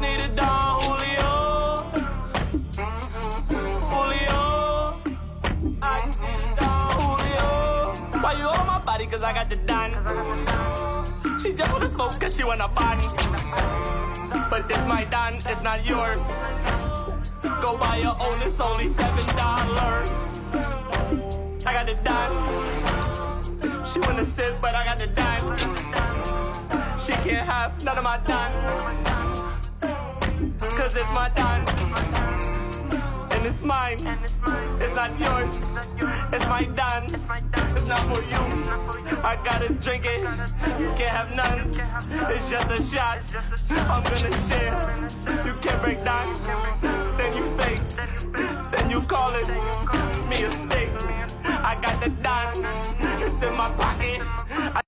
need a Don Julio. Julio. I need a Don Julio. Why you on my body? Cause I got the Don. She just wanna smoke cause she wanna bond. But this my Don, it's not yours. Go buy your own, it's only seven dollars. I got the Don. She wanna sit, but I got the dime. She can't have none of my dime. Cause it's my done. And it's mine. It's not yours. It's my done. It's not for you. I gotta drink it. You can't have none. It's just a shot. I'm gonna share. You can't break down. Then you fake. Then you call it me a stick. I got the done. It's in my pocket.